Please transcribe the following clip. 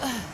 哎。